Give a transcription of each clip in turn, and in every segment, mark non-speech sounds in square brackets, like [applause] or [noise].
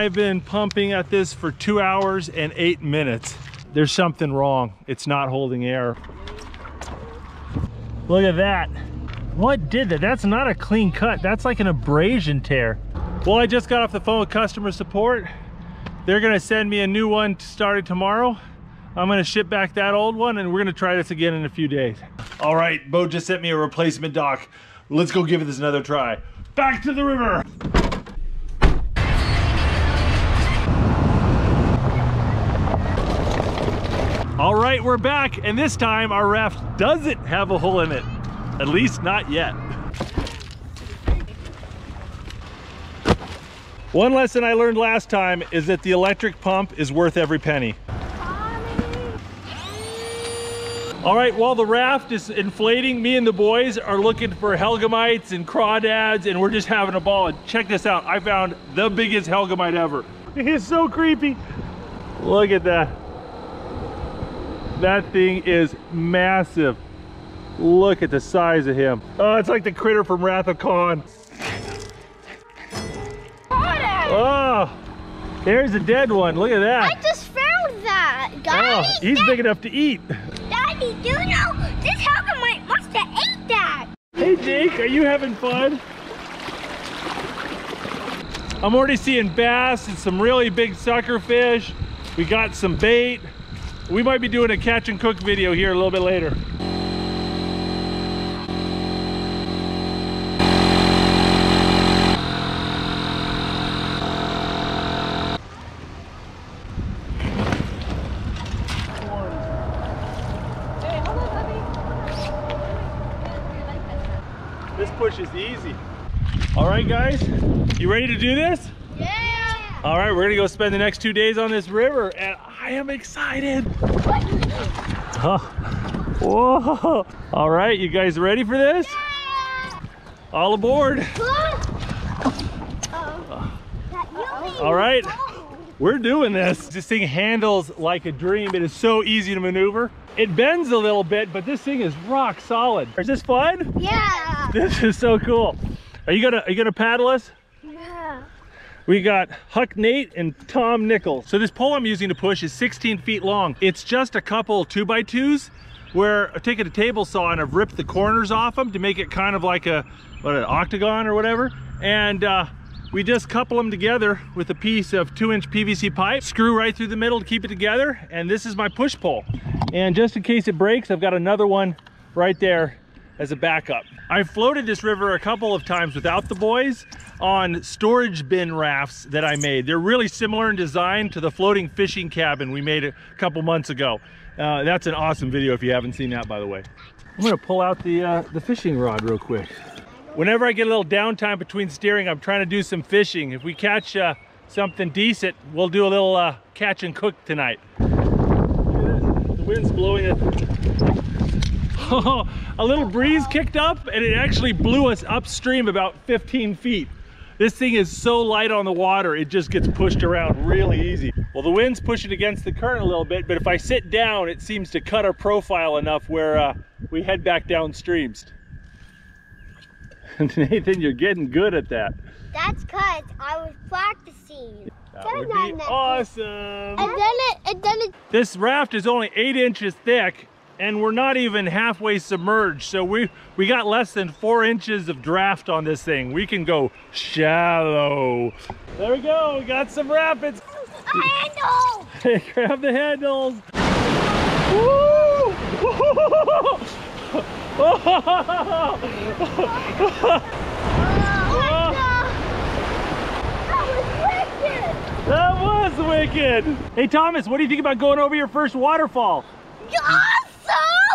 I've been pumping at this for two hours and eight minutes. There's something wrong. It's not holding air. Look at that. What did that? That's not a clean cut. That's like an abrasion tear. Well, I just got off the phone with customer support. They're gonna send me a new one starting tomorrow. I'm gonna ship back that old one and we're gonna try this again in a few days. All right, BOTE just sent me a replacement dock. Let's go give this another try. Back to the river. Right, we're back, and this time our raft doesn't have a hole in it. At least not yet. One lesson I learned last time is that the electric pump is worth every penny. All right, while the raft is inflating, me and the boys are looking for hellgrammites and crawdads, and we're just having a ball. And check this out, I found the biggest hellgrammite ever. It's so creepy. Look at that. That thing is massive. Look at the size of him. Oh, it's like the critter from Wrath of Khan. Oh, there's a dead one. Look at that. I just found that. Oh, he's big enough to eat. Daddy, do you know this must have ate that? Hey Jake, are you having fun? I'm already seeing bass and some really big sucker fish. We got some bait. We might be doing a catch and cook video here a little bit later. This push is easy. All right, guys, you ready to do this? Yeah. All right, we're gonna go spend the next two days on this river, and I am excited. Oh, whoa! All right, you guys ready for this? All aboard! All right, we're doing this. This thing handles like a dream. It is so easy to maneuver. It bends a little bit, but this thing is rock solid. Is this fun? Yeah. This is so cool. Are you gonna are you gonna paddle us? We got Huck Nate and Tom Nichols. So this pole I'm using to push is 16 feet long. It's just a couple two by twos where I've taken a table saw and I've ripped the corners off them to make it kind of like a, what, an octagon or whatever. And uh, we just couple them together with a piece of two inch PVC pipe, screw right through the middle to keep it together. And this is my push pole. And just in case it breaks, I've got another one right there as a backup. I've floated this river a couple of times without the boys on storage bin rafts that I made. They're really similar in design to the floating fishing cabin we made a couple months ago. Uh, that's an awesome video if you haven't seen that, by the way. I'm gonna pull out the, uh, the fishing rod real quick. Whenever I get a little downtime between steering, I'm trying to do some fishing. If we catch uh, something decent, we'll do a little uh, catch and cook tonight. The wind's blowing it. [laughs] a little breeze kicked up and it actually blew us upstream about 15 feet. This thing is so light on the water, it just gets pushed around really easy. Well, the wind's pushing against the current a little bit, but if I sit down, it seems to cut our profile enough where uh, we head back downstreams. [laughs] Nathan, you're getting good at that. That's cause I was practicing. That would be awesome. And then it, and then it. This raft is only eight inches thick and we're not even halfway submerged. So we, we got less than four inches of draft on this thing. We can go shallow. There we go, we got some rapids. Handle. [laughs] Hey, grab the handles. Woo! [laughs] That was wicked. Hey Thomas, what do you think about going over your first waterfall?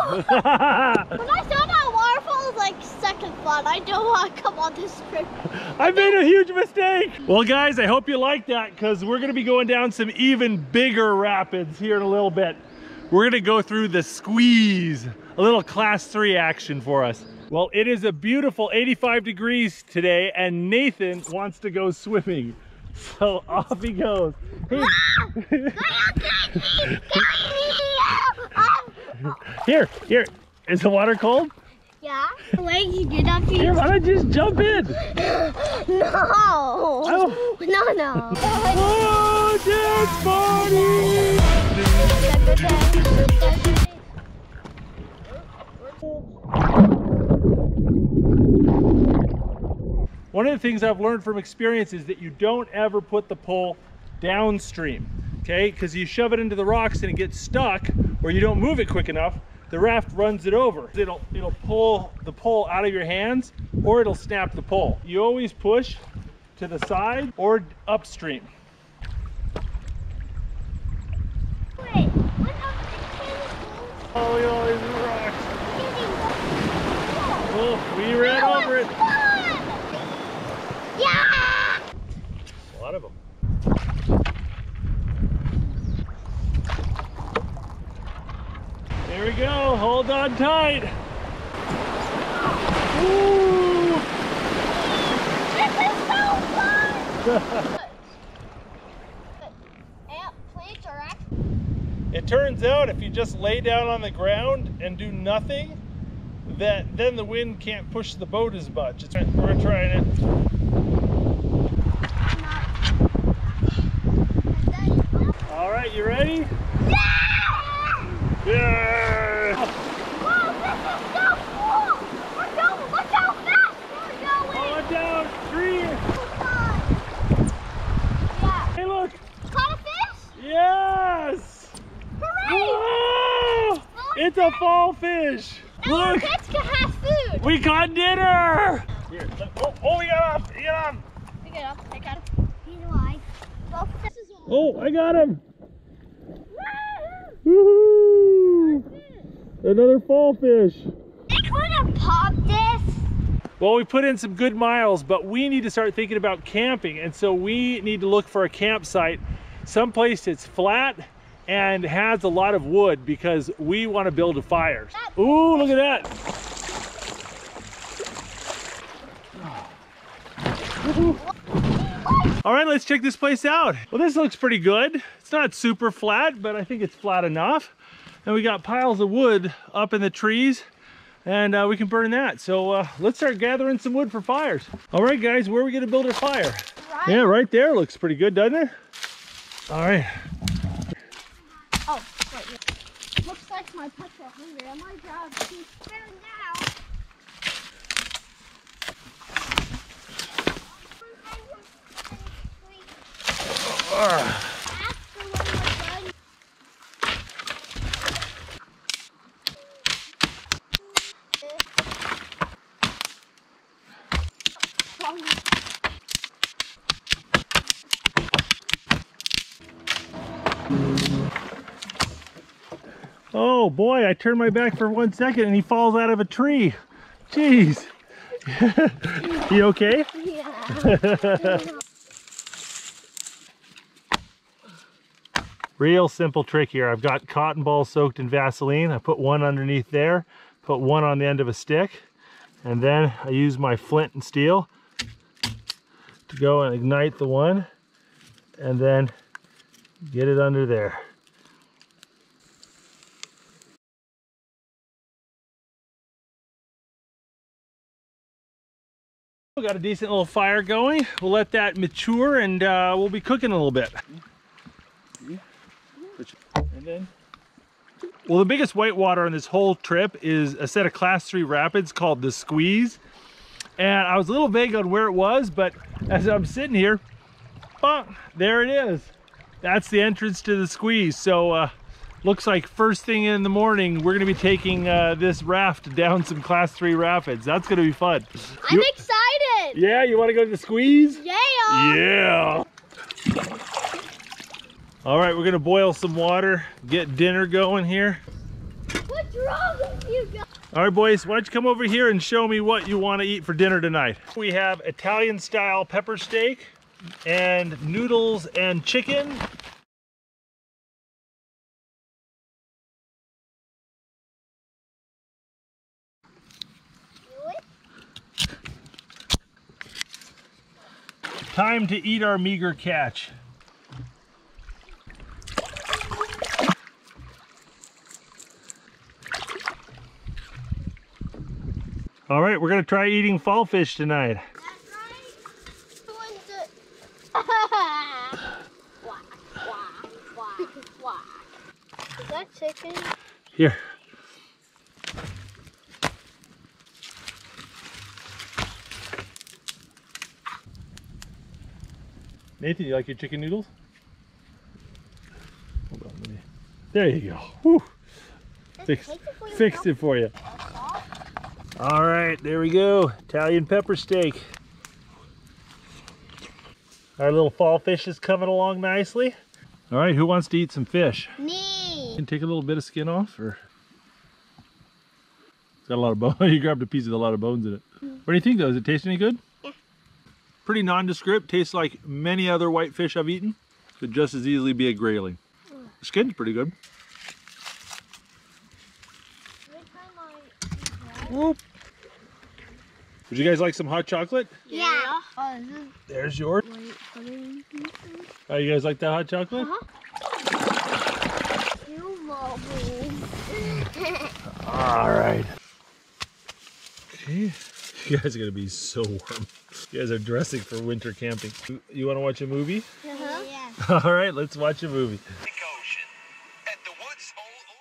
[laughs] When I saw that waterfall, like second fun. I don't want to come on this trip. [laughs] I made a huge mistake. Well, guys, I hope you like that because we're going to be going down some even bigger rapids here in a little bit. We're going to go through the squeeze, a little class three action for us. Well, it is a beautiful 85 degrees today and Nathan wants to go swimming. [laughs] So off he goes. Ah! Hey, here, here. Is the water cold? Yeah? Wait, you get up Here, here. why don't you just jump in? [gasps] No. Oh. No, no. Oh, dance party! One of the things I've learned from experience is that you don't ever put the pole downstream, okay? Because you shove it into the rocks and it gets stuck, or you don't move it quick enough, the raft runs it over. It'll it'll pull the pole out of your hands, or it'll snap the pole. You always push to the side or upstream. Wait, what up the Oh, look at all these rocks. Oh, we ran No, over it. it's fun! Yeah! A lot of them. There we go. Hold tight. Ooh. This is so fun! Ant, plants are actually It turns out if you just lay down on the ground and do nothing, that then the wind can't push the boat as much. It's, we're trying it. All right, you ready? Yeah! Yeah. Whoa, this is so cool! We're going, look how fast we're going! On down, tree. Yeah. Hey, look. Caught a fish? Yes. Hooray! Whoa! It's a fall fish. Now Look, Jessica has food. we caught dinner. Here, oh, oh, we got off. We got off. Pick it up. I got it. You know why? Well, this is Oh, I got him. Woohoo! Another fall fish. They could have popped this. Well, we put in some good miles, but we need to start thinking about camping. And so we need to look for a campsite, someplace that's flat and has a lot of wood because we want to build a fire. Ooh, look at that. All right, let's check this place out. Well, this looks pretty good. It's not super flat, but I think it's flat enough. And we got piles of wood up in the trees and uh, we can burn that. So uh, let's start gathering some wood for fires. All right, guys, where are we gonna build our fire? Right? Yeah, right there looks pretty good, doesn't it? All right. Oh, wait. wait. Looks like my pets are hungry. I might grab some food now. After boy, I turned my back for one second and he falls out of a tree. Jeez. [laughs] you okay? Yeah. [laughs] Real simple trick here. I've got cotton balls soaked in Vaseline. I put one underneath there, put one on the end of a stick, and then I use my flint and steel to go and ignite the one, and then get it under there. We got a decent little fire going. We'll let that mature and uh, we'll be cooking a little bit. And then, well, the biggest whitewater on this whole trip is a set of class three rapids called the Squeeze. And I was a little vague on where it was, but as I'm sitting here, oh, there it is. That's the entrance to the Squeeze. So uh, looks like first thing in the morning, we're gonna be taking uh, this raft down some class three rapids. That's gonna be fun. I'm You- excited. yeah, you wanna go to the Squeeze? Yeah. Yeah. All right, we're gonna boil some water, get dinner going here. What's wrong with you guys? All right, boys, why don't you come over here and show me what you want to eat for dinner tonight? We have Italian style pepper steak and noodles and chicken. Time to eat our meager catch. All right, we're gonna try eating fall fish tonight. That's right. Who wants it? Quack, quack, quack, quack. Is that chicken? Here. Nathan, you like your chicken noodles? Hold on, let me. There you go. Fix, it fixed it for you. All right, there we go. Italian pepper steak. Our little fall fish is coming along nicely. All right, who wants to eat some fish? Me. Can take a little bit of skin off, or it's got a lot of bone. [laughs] you grabbed a piece with a lot of bones in it. What do you think, though? Does it taste any good? Pretty nondescript. Tastes like many other white fish I've eaten. Could just as easily be a grayling. The skin's pretty good. Whoop. Would you guys like some hot chocolate? Yeah. There's yours. is Oh, you guys like that hot chocolate? Uh-huh. All right. Okay. [laughs] You guys are gonna be so warm. You guys are dressing for winter camping. You- You want to watch a movie? Uh-huh. Yeah. [laughs] All right, let's watch a movie. Atlantic Ocean. At the Woods Hole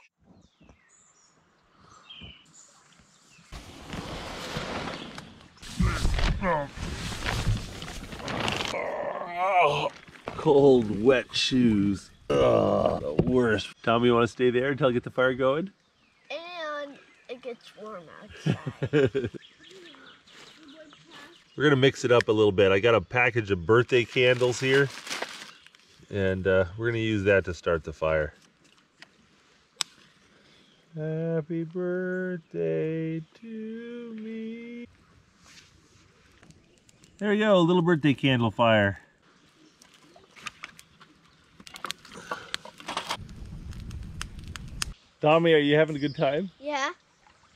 Ocean. Cold, wet shoes. Ugh, the worst. Tommy, you want to stay there until I get the fire going? And it gets warm outside. [laughs] We're gonna mix it up a little bit. I got a package of birthday candles here, and uh, we're gonna use that to start the fire. Happy birthday to me. There you go, a little birthday candle fire. Tommy, are you having a good time? yeah.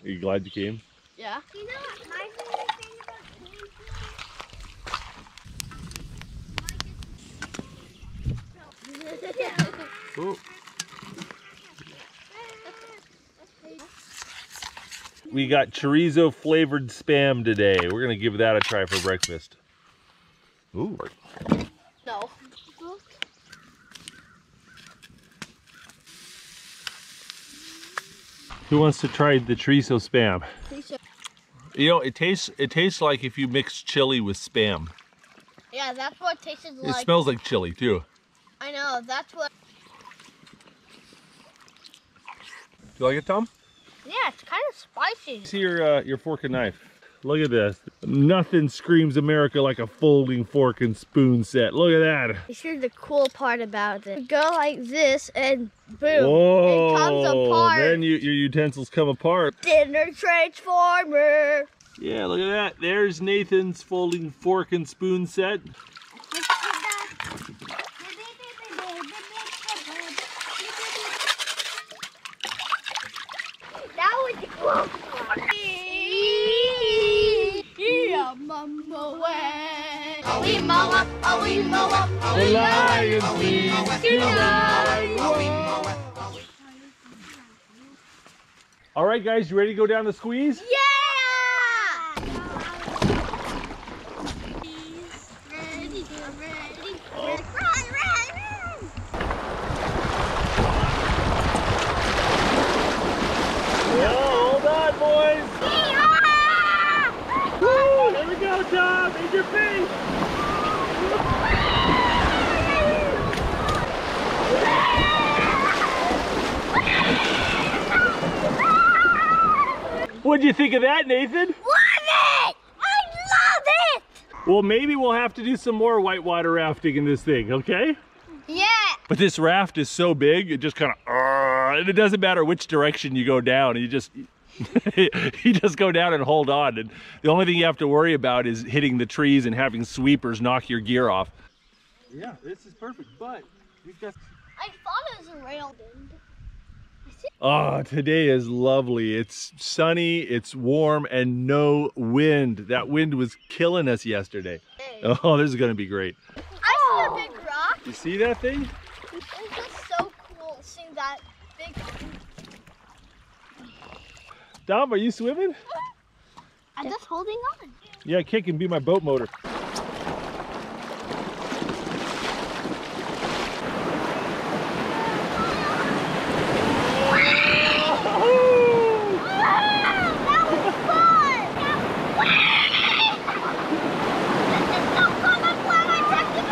Are you glad you came? Yeah. You know what my favorite thing about [laughs] Ooh. We got chorizo flavored spam today. We're gonna give that a try for breakfast. Ooh. No. Who wants to try the chorizo spam? You know, it tastes it tastes like if you mix chili with spam. Yeah, that's what it tastes like. It smells like chili too. I know, that's what. Do you like it, Tom? Yeah, it's kind of spicy. See your uh, your fork and knife. Look at this. Nothing screams America like a folding fork and spoon set. Look at that. Here's the cool part about it. You go like this and boom, Whoa! it comes apart. Then you, your utensils come apart. Dinner transformer. Yeah, look at that. There's Nathan's folding fork and spoon set. That was the close one. Yeah, mama way. Oh, we mow up, oh, we mow up, oh, The we mow lions up, lead tonight. All right, guys, you ready to go down the squeeze? Yeah! Run, run, run! Yeah, hold on, boys. Woo, here we go, Tom. In your face. What'd you think of that, Nathan? Love it! I love it! Well, maybe we'll have to do some more whitewater rafting in this thing, okay? Yeah. But this raft is so big, it just kind of, uh, and it doesn't matter which direction you go down. You just, [laughs] you just go down and hold on. And the only thing you have to worry about is hitting the trees and having sweepers knock your gear off. Yeah, this is perfect, but we've got. I thought it was a rail bend. Oh, today is lovely. It's sunny, it's warm, and no wind. That wind was killing us yesterday. Oh, this is gonna be great. I see a big rock. You see that thing? It's just so cool seeing that big. Dom, are you swimming? I'm just holding on. Yeah, kick can be my boat motor. that was fun! this is so fun! I'm glad I checked it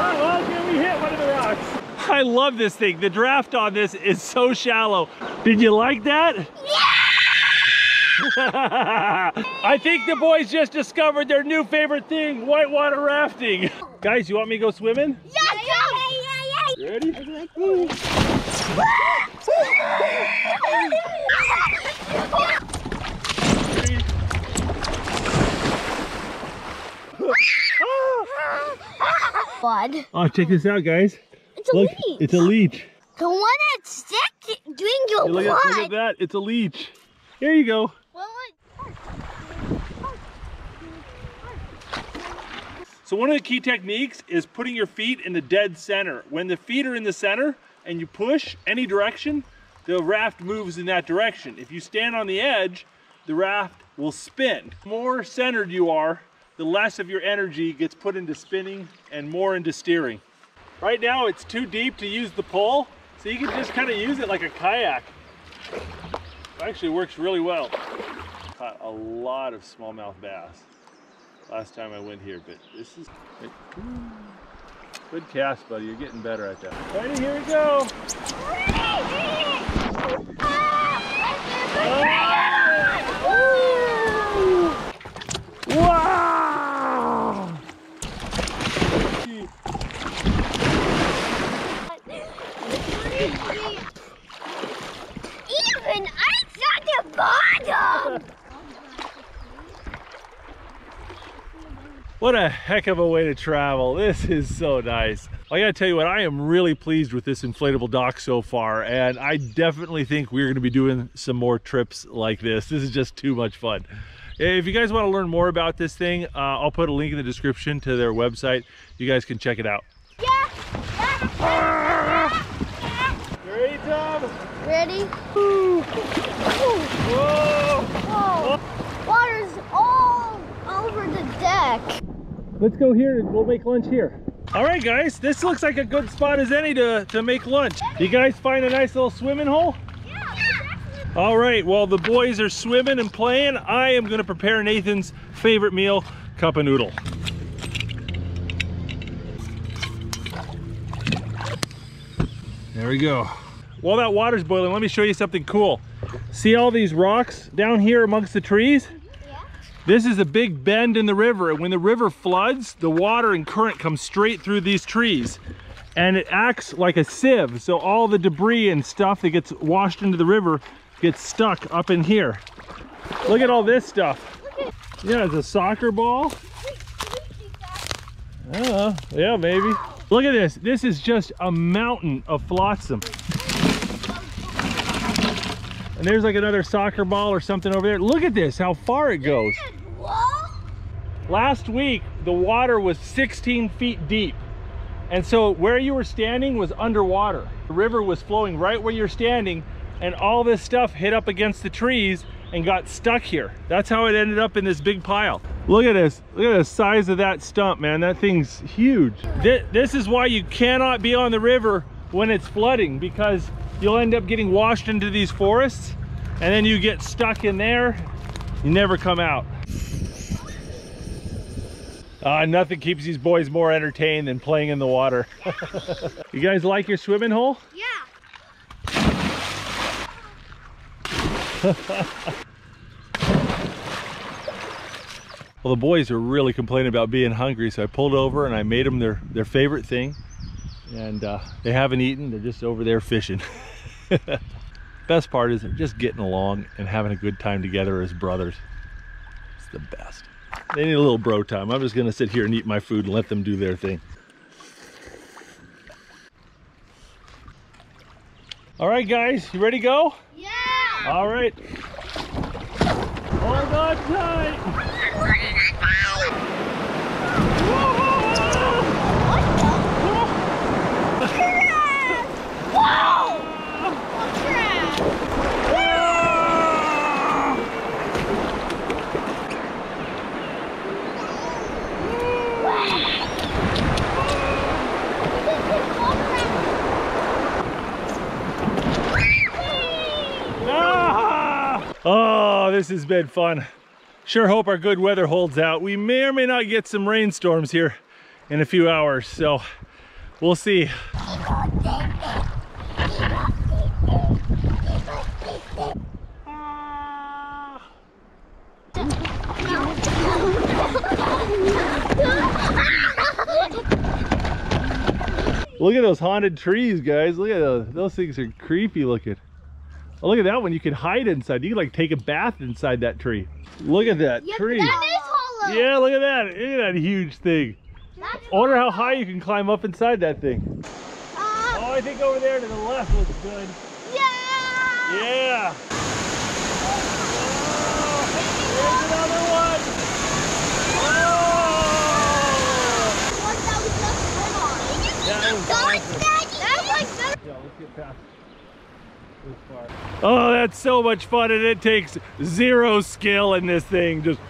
Oh, okay, we hit one of the rocks. I love this thing. The draft on this is so shallow. Did you like that? Yeah! [laughs] I think the boys just discovered their new favorite thing, whitewater rafting. Guys, you want me to go swimming? Yeah, yeah, yeah, Yeah. Ready? Bud. Oh, check this out, guys. It's a Look, leech. it's a leech. the one that's sick doing your Hey, look, at, look at that. It's a leech. Here you go. Well, So one of the key techniques is putting your feet in the dead center. When the feet are in the center and you push any direction, the raft moves in that direction. If you stand on the edge, the raft will spin. The more centered you are, the less of your energy gets put into spinning and more into steering. Right now it's too deep to use the pole, so you can just kind of use it like a kayak. It actually works really well. Caught a lot of smallmouth bass last time I went here, but this is good cast, buddy. You're getting better at that. Ready? Here we go. Wow! Even ice at the bottom. What a heck of a way to travel. This is so nice. I gotta tell you what, I am really pleased with this inflatable dock so far, and I definitely think we're gonna be doing some more trips like this. This is just too much fun. If you guys wanna learn more about this thing, uh, I'll put a link in the description to their website. You guys can check it out. Yeah. Ready, Tom? Ready? Whoa! Whoa. Water's all over the deck. Let's go here and we'll make lunch here. All right, guys, this looks like a good spot as any to, to make lunch. You guys find a nice little swimming hole? Yeah. All right, while the boys are swimming and playing, I am gonna prepare Nathan's favorite meal, cup of noodle. There we go. While that water's boiling, let me show you something cool. See all these rocks down here amongst the trees? This is a big bend in the river, and when the river floods, the water and current comes straight through these trees. And it acts like a sieve, so all the debris and stuff that gets washed into the river gets stuck up in here. Look at all this stuff. Yeah, it's a soccer ball. Uh, yeah, maybe. Look at this. This is just a mountain of flotsam. And there's like another soccer ball or something over there. Look at this, how far it goes. Last week, the water was 16 feet deep. And so where you were standing was underwater. The river was flowing right where you're standing and all this stuff hit up against the trees and got stuck here. That's how it ended up in this big pile. Look at this. Look at the size of that stump, man. That thing's huge. This, this is why you cannot be on the river when it's flooding because you'll end up getting washed into these forests and then you get stuck in there. You never come out. Uh, nothing keeps these boys more entertained than playing in the water. [laughs] you guys like your swimming hole? Yeah. [laughs] Well, the boys are really complaining about being hungry, so I pulled over and I made them their, their favorite thing. And uh, they haven't eaten, they're just over there fishing. [laughs] best part is they're just getting along and having a good time together as brothers. It's the best. They need a little bro time. I'm just gonna sit here and eat my food and let them do their thing. All right, guys, you ready to go? Yeah. All right. Hold on tight. This has been fun. Sure hope our good weather holds out. We may or may not get some rainstorms here in a few hours, so we'll see. Look at those haunted trees, guys. Look at those. Those things are creepy looking. Oh, look at that one. You can hide inside. You can like take a bath inside that tree. Look at that Yep, tree. That is hollow. Yeah, look at that. Look at that huge thing. That's I wonder how high you can climb up inside that thing. Uh, Oh, I think over there to the left looks good. yeah. Yeah. Oh, there's another one. Oh. What that was on. That was awesome. Daddy. That's like better. Yeah, let's get past. Oh, that's so much fun, and it takes zero skill in this thing. Just.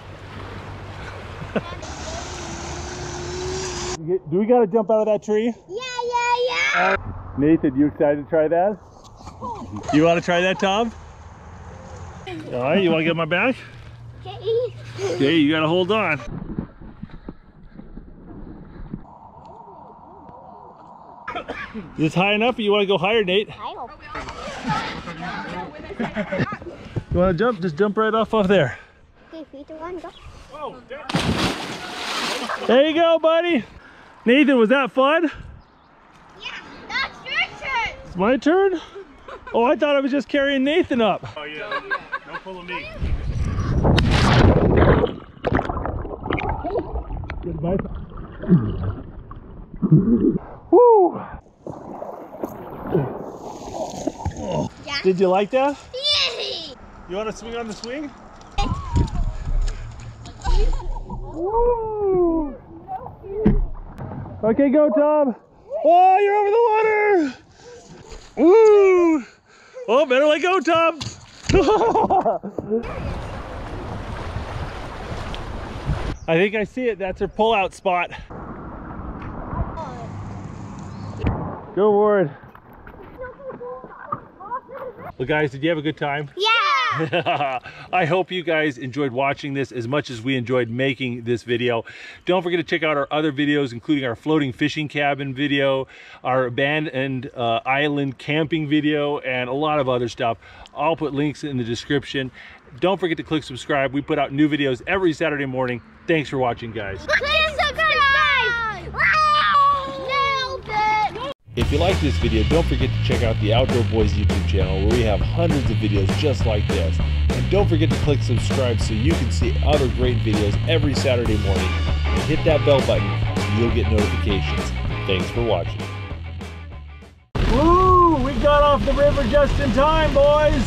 [laughs] Do we got to jump out of that tree? Yeah, yeah, yeah. Uh, Nathan, you excited to try that? You want to try that, Tom? All right, you want to get my back? Okay. Okay, you got to hold on. Is this high enough or you want to go higher, Nate? I [laughs] hope. You want to jump? Just jump right off of there. Okay, three, two, one, go. There you go, buddy. Nathan, was that fun? Yeah, that's your turn. It's my turn? Oh, I thought I was just carrying Nathan up. Oh, yeah. Don't pull me. Goodbye. Woo! Did you like that? Yay. You want to swing on the swing? Woo! Okay, go, Tom. Oh, you're over the water. Woo! Oh, better let go, Tom. [laughs] I think I see it. That's her pull-out spot. Go, Ward. Well, guys, did you have a good time? Yeah. [laughs] I hope you guys enjoyed watching this as much as we enjoyed making this video. Don't forget to check out our other videos, including our floating fishing cabin video, our abandoned uh, island camping video, and a lot of other stuff. I'll put links in the description. Don't forget to click subscribe. We put out new videos every Saturday morning. Thanks for watching, guys. Click subscribe. Wow. Nailed it. If you like this video, don't forget to check out the Outdoor Boys YouTube channel where we have hundreds of videos just like this. And don't forget to click subscribe so you can see other great videos every Saturday morning. And hit that bell button so you'll get notifications. Thanks for watching. Woo! We got off the river just in time, boys!